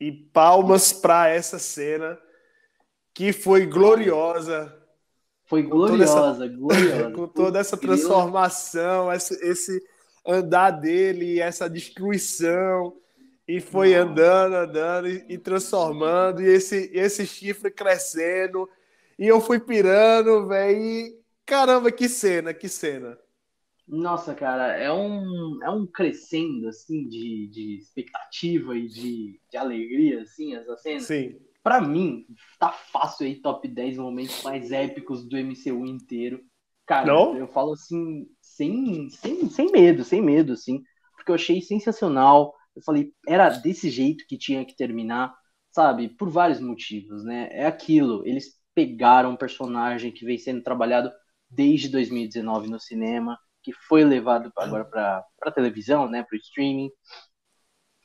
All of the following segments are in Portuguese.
E palmas para essa cena que foi gloriosa. Foi gloriosa, essa, gloriosa. Com toda essa transformação, esse, esse andar dele, essa destruição. E foi andando, andando e, e, transformando, e esse, esse chifre crescendo. E eu fui pirando, velho. Caramba, que cena, que cena. Nossa, cara, é um, é um crescendo, assim, de, de expectativa e de, de alegria, assim, essa cena. Sim. Pra mim, tá fácil aí, top 10 momentos mais épicos do MCU inteiro. Cara, Não? eu falo assim, sem, sem, sem medo, sem medo, assim, porque eu achei sensacional. Eu falei, era desse jeito que tinha que terminar, sabe? Por vários motivos, né? É aquilo, eles pegaram um personagem que vem sendo trabalhado desde 2019 no cinema, que foi levado agora para televisão, né, para streaming,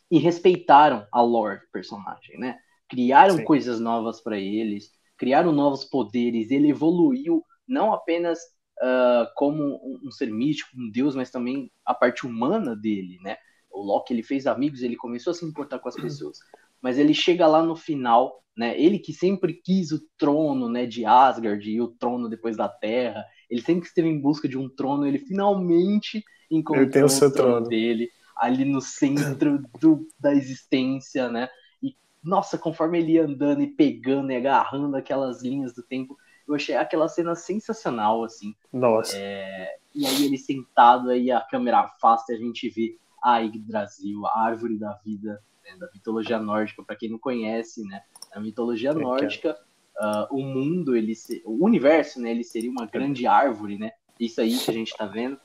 e respeitaram a lore do personagem, né? Criaram Sim. coisas novas para eles, criaram novos poderes, ele evoluiu não apenas uh, como um, ser místico, um deus, mas também a parte humana dele, né? O Loki ele fez amigos, ele começou a se importar com as pessoas, mas ele chega lá no final, né? Ele que sempre quis o trono, né, de Asgard e o trono depois da Terra, ele sempre esteve em busca de um trono, ele finalmente encontrou o, trono, trono dele ali no centro do, da existência, né? E nossa, conforme ele ia andando e pegando e agarrando aquelas linhas do tempo, eu achei aquela cena sensacional, assim. Nossa. É, e aí ele sentado, aí a câmera afasta e a gente vê a Yggdrasil, a árvore da vida, né, da mitologia nórdica, para quem não conhece, né? A mitologia é nórdica uh, o mundo, ele o universo, né, ele seria uma grande árvore, né? Isso aí que a gente está vendo.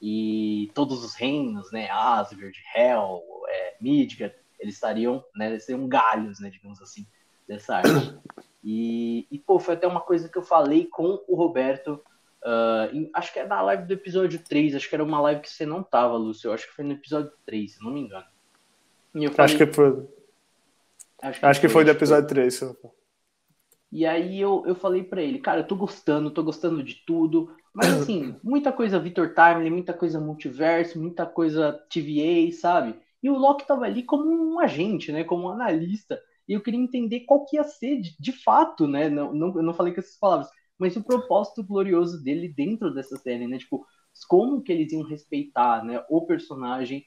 E todos os reinos, né, Asgard, Hel, é, Midgard, eles estariam, né, eles seriam galhos, né, digamos assim, dessa árvore. E, e, pô, foi até uma coisa que eu falei com o Roberto, uh, em, acho que é na live do episódio 3, acho que era uma live que você não tava, Lúcio, eu acho que foi no episódio 3, se não me engano. Acho que foi. Acho que, acho que foi, foi do episódio 3, senhor. E aí eu, eu falei para ele, cara, eu tô gostando, tô gostando de tudo, mas assim, muita coisa Victor Timely, muita coisa multiverso, muita coisa TVA, sabe? E o Loki tava ali como um agente, né, como um analista, e eu queria entender qual que ia ser de, de fato, né, não, não, eu não falei com essas palavras, mas o propósito glorioso dele dentro dessa série, né, tipo, como que eles iam respeitar, né, o personagem,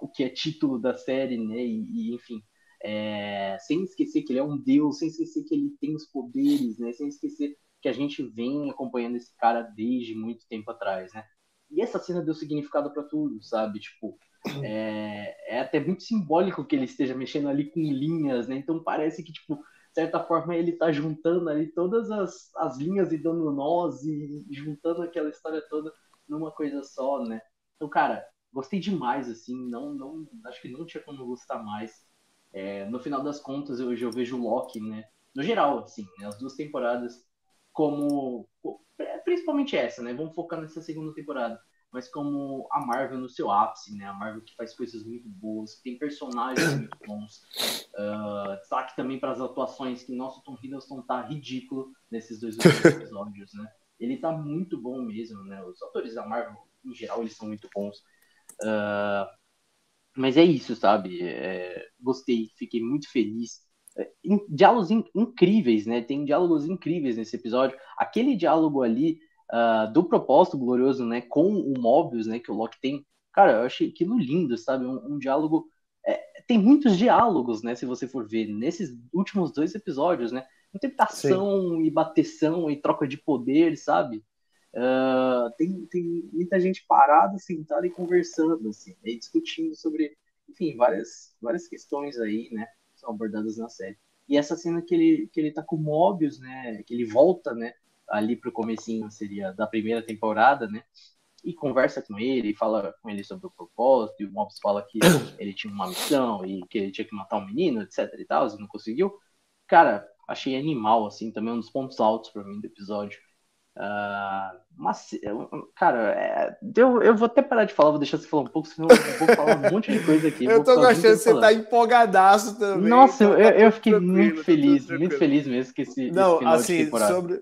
o que é título da série, né, e, e enfim, é, sem esquecer que ele é um deus, sem esquecer que ele tem os poderes, né? Sem esquecer que a gente vem acompanhando esse cara desde muito tempo atrás, né? E essa cena deu significado para tudo, sabe? Tipo, é, é, até muito simbólico que ele esteja mexendo ali com linhas, né? Então parece que, tipo, de certa forma ele tá juntando ali todas as, as linhas e dando nós e, juntando aquela história toda numa coisa só, né? Então, cara, gostei demais, assim, não, não, acho que não tinha como gostar mais. É, no final das contas, hoje eu vejo o Loki, né? No geral, assim, né, as duas temporadas como. Principalmente essa, né? Vamos focar nessa segunda temporada. Mas como a Marvel no seu ápice, né? A Marvel que faz coisas muito boas, tem personagens muito bons. Uh, destaque também para as atuações, que nosso Tom Hiddleston tá ridículo nesses dois últimos episódios, né? Ele tá muito bom mesmo, né? Os atores da Marvel, em geral, eles são muito bons. Uh, mas é isso, sabe? É, gostei, fiquei muito feliz. É, diálogos in, incríveis, né? Tem diálogos incríveis nesse episódio. Aquele diálogo ali uh, do propósito glorioso, né? Com o Mobius, né? Que o Loki tem. Cara, eu achei aquilo lindo, sabe? Um, um diálogo. É, tem muitos diálogos, né? Se você for ver nesses últimos dois episódios, né? Interpretação e bateção e troca de poder, sabe? Uh, tem, tem muita gente parada, sentada e conversando, assim, e discutindo sobre, enfim, várias, várias questões aí, né, são abordadas na série. E essa cena que ele, que ele tá com o Mobius, né, que ele volta, né, ali pro comecinho, seria da primeira temporada, né, e conversa com ele, fala com ele sobre o propósito, e o Mobius fala que ele tinha uma missão e que ele tinha que matar um menino, etc e tal, e não conseguiu. Cara, achei animal, assim, também um dos pontos altos para mim do episódio Uh, mas, cara, é, eu, eu vou até parar de falar, vou deixar você falar um pouco, senão eu vou falar um monte de coisa aqui. eu tô gostando, você tá empolgadaço também. Nossa, então eu, tá eu fiquei muito feliz, muito feliz mesmo que esse, Não, esse assim, sobre,